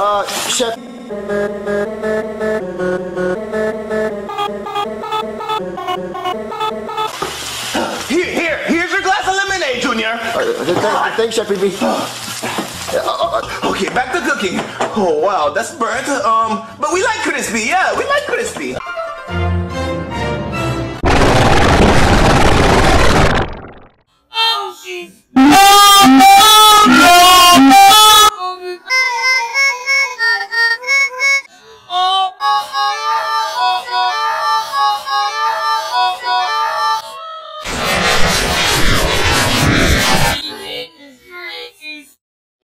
Uh, Chef. Here, here, here's your glass of lemonade, Junior. Uh, thanks, Chef uh, uh, okay, back to cooking. Oh, wow, that's burnt. Um, but we like crispy, yeah, we like crispy. Oh, jeez.